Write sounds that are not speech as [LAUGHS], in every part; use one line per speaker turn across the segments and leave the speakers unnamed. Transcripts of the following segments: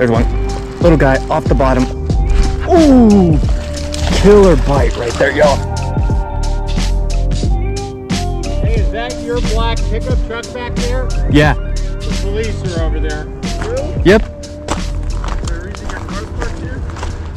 There's one. Little guy off the bottom. Ooh, killer bite right there, y'all.
Hey, is that your black pickup truck back there?
Yeah,
The police are over there. Really?
yep.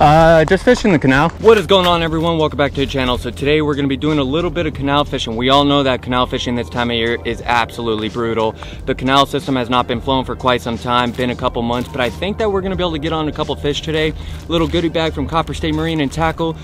Uh, just fishing the canal. What is going on everyone? Welcome back to the channel. So today we're gonna be doing a little bit of canal fishing. We all know that canal fishing this time of year is absolutely brutal. The canal system has not been flowing for quite some time, been a couple months, but I think that we're gonna be able to get on a couple fish today. Little goodie bag from Copper State Marine and Tackle.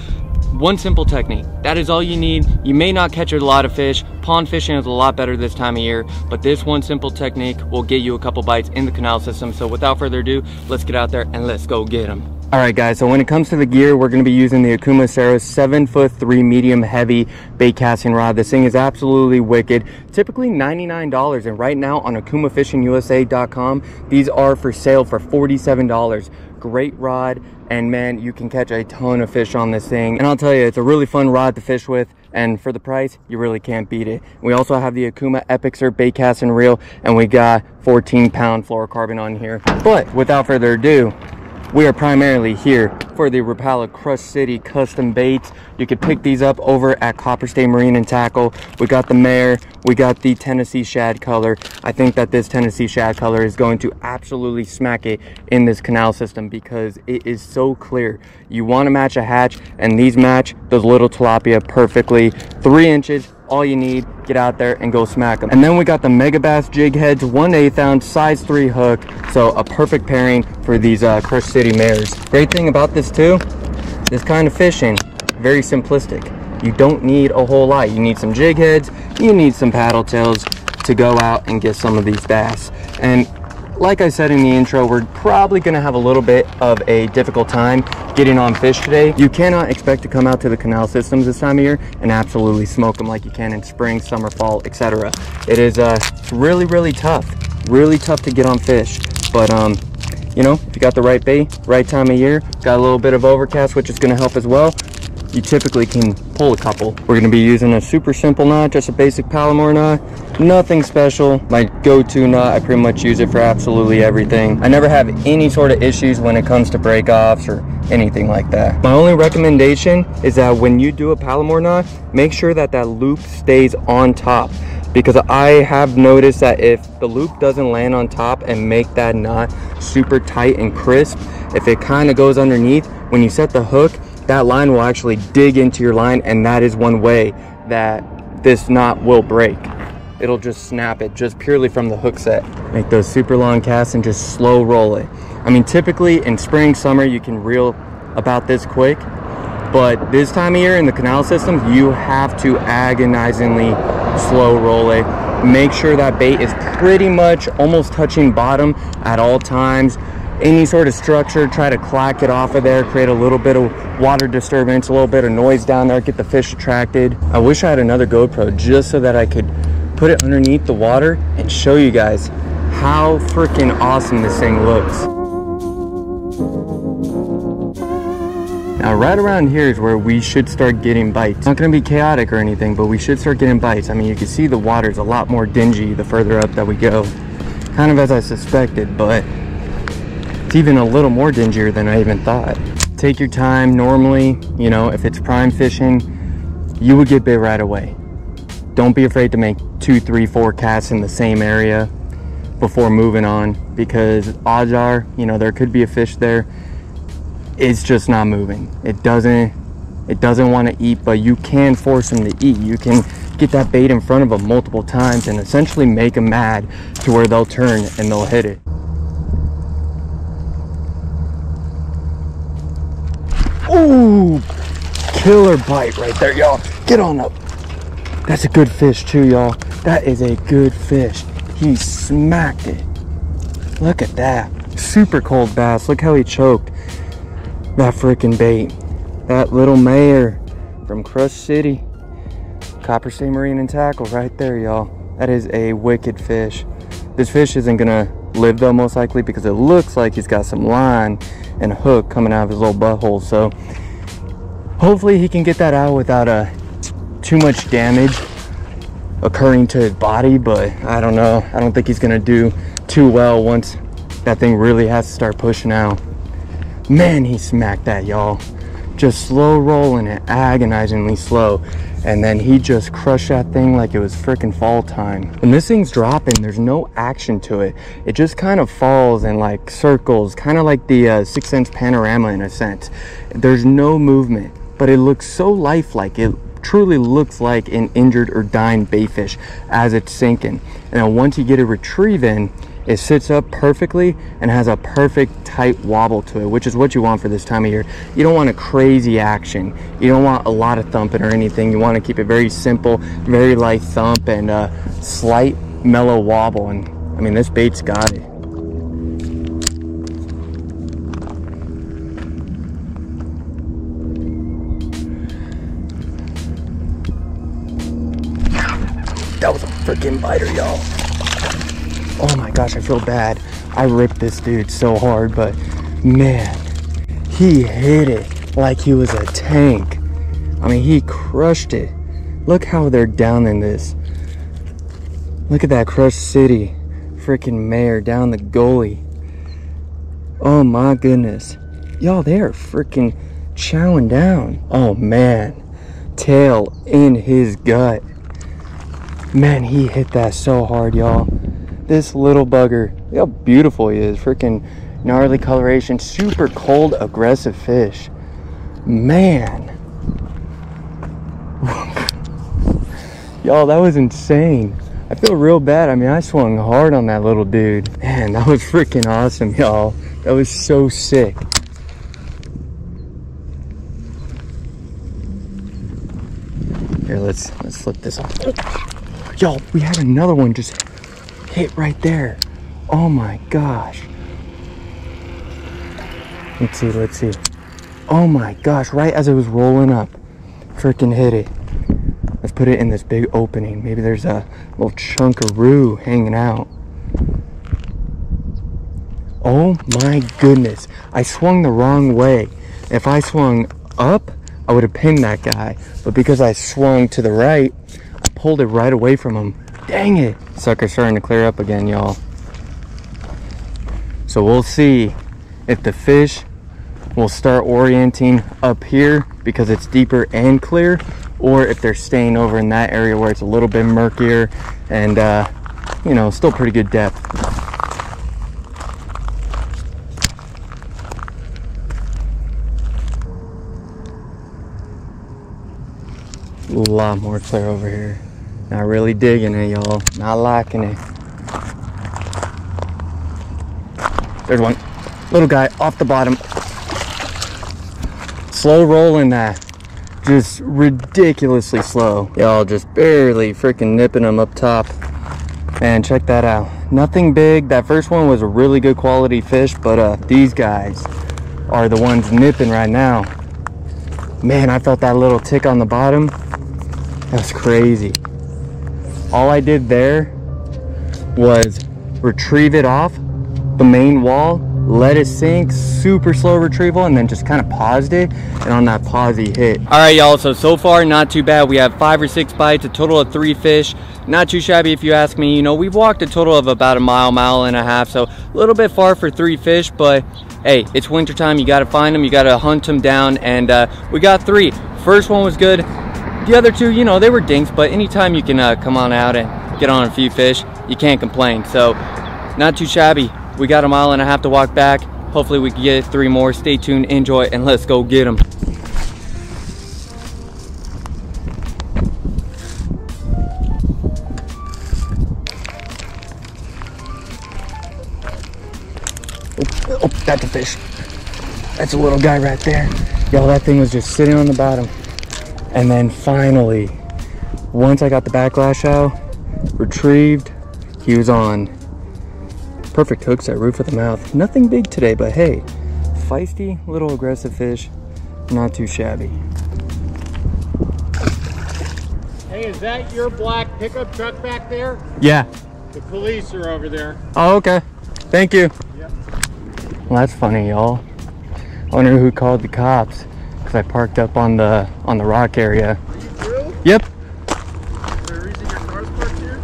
One simple technique. That is all you need. You may not catch a lot of fish. Pond fishing is a lot better this time of year, but this one simple technique will get you a couple bites in the canal system. So without further ado, let's get out there and let's go get them. All right guys, so when it comes to the gear, we're gonna be using the Akuma Saros 7 foot 3 medium heavy bait casting rod. This thing is absolutely wicked. Typically $99 and right now on AkumaFishingUSA.com, these are for sale for $47. Great rod and man, you can catch a ton of fish on this thing. And I'll tell you, it's a really fun rod to fish with and for the price, you really can't beat it. We also have the Akuma Epixer bait casting reel and we got 14 pound fluorocarbon on here. But without further ado, we are primarily here for the Rapala Crush City custom baits. You can pick these up over at Copper State Marine and Tackle. We got the Mayor, we got the Tennessee Shad color. I think that this Tennessee Shad color is going to absolutely smack it in this canal system because it is so clear. You want to match a hatch and these match those little tilapia perfectly. Three inches, all you need get out there and go smack them and then we got the megabass jig heads 1 8 ounce size 3 hook. So a perfect pairing for these uh, crush city Mayors. Great thing about this too this kind of fishing very simplistic. You don't need a whole lot. You need some jig heads you need some paddle tails to go out and get some of these bass. And like I said in the intro, we're probably gonna have a little bit of a difficult time getting on fish today. You cannot expect to come out to the canal systems this time of year and absolutely smoke them like you can in spring, summer, fall, etc. It is uh, really, really tough. Really tough to get on fish. But um, you know, if you got the right bait, right time of year, got a little bit of overcast, which is gonna help as well, you typically can pull a couple. We're gonna be using a super simple knot, just a basic Palomar knot. Nothing special. My go-to knot, I pretty much use it for absolutely everything. I never have any sort of issues when it comes to break-offs or anything like that. My only recommendation is that when you do a Palomar knot, make sure that that loop stays on top because I have noticed that if the loop doesn't land on top and make that knot super tight and crisp, if it kind of goes underneath, when you set the hook, that line will actually dig into your line and that is one way that this knot will break. It'll just snap it just purely from the hook set. Make those super long casts and just slow roll it. I mean, typically in spring, summer, you can reel about this quick, but this time of year in the canal system, you have to agonizingly slow roll it. Make sure that bait is pretty much almost touching bottom at all times any sort of structure, try to clack it off of there, create a little bit of water disturbance, a little bit of noise down there, get the fish attracted. I wish I had another GoPro just so that I could put it underneath the water and show you guys how freaking awesome this thing looks. Now right around here is where we should start getting bites. Not gonna be chaotic or anything, but we should start getting bites. I mean, you can see the water's a lot more dingy the further up that we go. Kind of as I suspected, but it's even a little more dingier than I even thought. Take your time. Normally, you know, if it's prime fishing, you would get bit right away. Don't be afraid to make two, three, four casts in the same area before moving on because odds are, you know, there could be a fish there. It's just not moving. It doesn't it doesn't want to eat, but you can force them to eat. You can get that bait in front of them multiple times and essentially make them mad to where they'll turn and they'll hit it. Ooh, killer bite right there, y'all. Get on up. That's a good fish too, y'all. That is a good fish. He smacked it. Look at that. Super cold bass. Look how he choked that freaking bait. That little mayor from Crush City. Copper State Marine and Tackle right there, y'all. That is a wicked fish. This fish isn't gonna live though most likely because it looks like he's got some line and hook coming out of his little butthole. So hopefully he can get that out without uh, too much damage occurring to his body. But I don't know. I don't think he's gonna do too well once That thing really has to start pushing out. Man, he smacked that, y'all. Just slow rolling it, agonizingly slow. And then he just crushed that thing like it was freaking fall time. When this thing's dropping, there's no action to it. It just kind of falls in like circles, kind of like the uh, 6th Sense Panorama in a sense. There's no movement, but it looks so lifelike. It truly looks like an injured or dying baitfish as it's sinking. And once you get a retrieve in, it sits up perfectly and has a perfect tight wobble to it, which is what you want for this time of year. You don't want a crazy action. You don't want a lot of thumping or anything. You want to keep it very simple, very light thump and a slight mellow wobble. And I mean, this bait's got it. That was a freaking biter, y'all. Oh my gosh, I feel bad. I ripped this dude so hard, but man, he hit it like he was a tank. I mean, he crushed it. Look how they're down in this. Look at that Crush City. Freaking mayor down the gully. Oh my goodness. Y'all, they are freaking chowing down. Oh man. Tail in his gut. Man, he hit that so hard, y'all. This little bugger, look how beautiful he is. Freaking gnarly coloration, super cold, aggressive fish. Man. [LAUGHS] y'all, that was insane. I feel real bad. I mean, I swung hard on that little dude. Man, that was freaking awesome, y'all. That was so sick. Here, let's let's flip this off. Y'all, we had another one just hit right there. Oh my gosh. Let's see, let's see. Oh my gosh, right as it was rolling up, freaking hit it. Let's put it in this big opening. Maybe there's a little chunk of roo hanging out. Oh my goodness. I swung the wrong way. If I swung up, I would have pinned that guy. But because I swung to the right, I pulled it right away from him. Dang it. Sucker's starting to clear up again, y'all. So we'll see if the fish will start orienting up here because it's deeper and clear or if they're staying over in that area where it's a little bit murkier and uh, you know still pretty good depth a lot more clear over here not really digging it y'all. Not liking it. There's one. Little guy off the bottom. Slow rolling that. Just ridiculously slow. Y'all just barely freaking nipping them up top. And check that out. Nothing big. That first one was a really good quality fish but uh these guys are the ones nipping right now. Man i felt that little tick on the bottom. That's crazy all i did there was retrieve it off the main wall let it sink super slow retrieval and then just kind of paused it. And on that pause he hit. All right y'all so so far not too bad. We have five or six bites a total of three fish. Not too shabby if you ask me. You know we've walked a total of about a mile mile and a half so a little bit far for three fish but hey it's winter time you got to find them you got to hunt them down and uh, we got three. First one was good the other two you know they were dinks but anytime you can uh, come on out and get on a few fish you can't complain so not too shabby we got a mile and a half to walk back. Hopefully we can get three more. Stay tuned, enjoy, and let's go get them. Oh, oh, that's a fish. That's a little guy right there. Y'all, that thing was just sitting on the bottom. And then finally, once I got the backlash out, retrieved, he was on. Perfect hooks at roof of the mouth. Nothing big today, but hey, feisty, little aggressive fish, not too shabby.
Hey, is that your black pickup truck back there?
Yeah.
The police are over there.
Oh, okay. Thank you.
Yep.
Well, that's funny, y'all. I wonder who called the cops because I parked up on the on the rock area.
Are you?
Yep.
Is there a reason your car's parked here?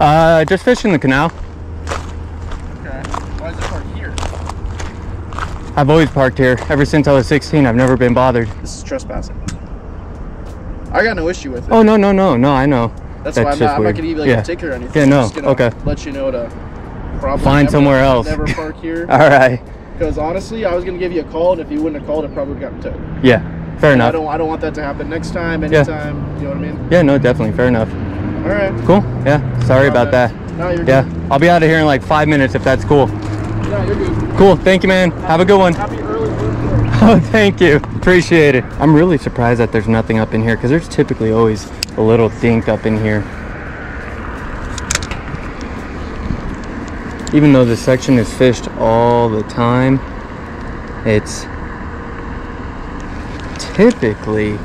Uh, just fishing the canal.
Okay. Why is it parked here?
I've always parked here. Ever since I was 16, I've never been bothered.
This is trespassing. I got no issue with it.
Oh, no, no, no, no, I know.
That's,
that's
why I'm not, I'm not gonna give you like
Yeah.
a ticket or anything.
Yeah,
I'm
no,
just gonna
okay.
Let you know to probably
Find
never-
somewhere else.
Never park here. [LAUGHS]
All right.
Because honestly, I was gonna give you a call, and if you wouldn't have called, it probably would have gotten towed.
Yeah, fair
And I
enough.
don't. I don't want that to happen next time.
Yeah.
Anytime. You know what I mean?
Yeah, no, definitely, fair enough.
All right.
Cool. Yeah, sorry about that.
No, you're good.
Yeah,
good.
I'll be out of here in like five minutes if that's cool.
No, you're good.
Cool. Thank you, man. Have a good one.
Happy early birthday. [LAUGHS]
Oh, thank you. Appreciate it. I'm really surprised that there's nothing up in here because there's typically always a little dink up in here. Even though this section is fished all the time, it's typically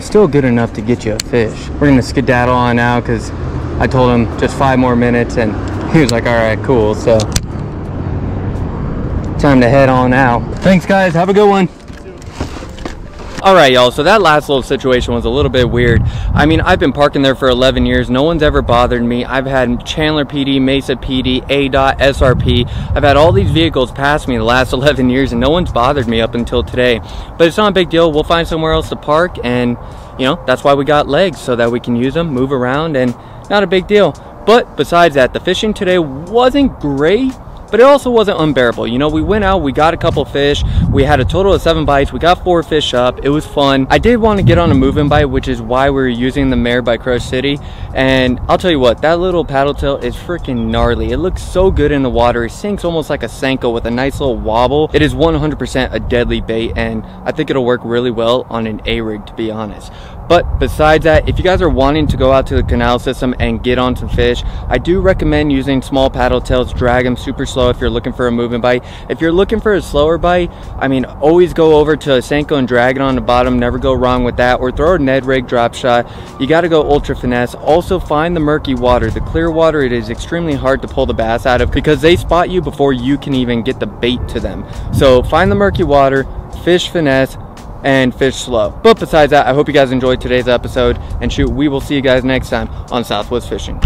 still good enough to get you a fish. We're gonna skedaddle on now because I told him just five more minutes and he was like, all right, cool. So time to head on out. Thanks guys, have a good one. All right, y'all, so that last little situation was a little bit weird. I mean, I've been parking there for 11 years. No one's ever bothered me. I've had Chandler PD, Mesa PD, ADOT, SRP. I've had all these vehicles pass me the last [LAUGHS] 11 years and no one's bothered me up until today. But it's not a big deal. We'll find somewhere else to park and, you know, that's why we got legs so that we can use them, move around, and not a big deal. But besides that, the fishing today wasn't great but it also wasn't unbearable. You know, we went out, we got a couple fish, we had a total of seven bites, we got four fish up, it was fun. I did want to get on a moving bite, which is why we're using the Mayor by Crush City, and I'll tell you what, that little paddle tail is freaking gnarly. It looks so good in the water, it sinks almost like a Senko with a nice little wobble. It is 100% a deadly bait, and I think it'll work really well on an A-rig, to be honest. But besides that, if you guys are wanting to go out to the canal system and get on some fish, I do recommend using small paddle tails, drag them super slow if you're looking for a moving bite. If you're looking for a slower bite, I mean, always go over to a Senko and drag it on the bottom, never go wrong with that, or throw a Ned rig drop shot. You gotta go ultra finesse. Also find the murky water. The clear water, it is extremely hard to pull the bass out of because they spot you before you can even get the bait to them. So find the murky water, fish finesse, and fish slow. But besides that, I hope you guys enjoyed today's episode and shoot, we will see you guys next time on Southwest Fishing.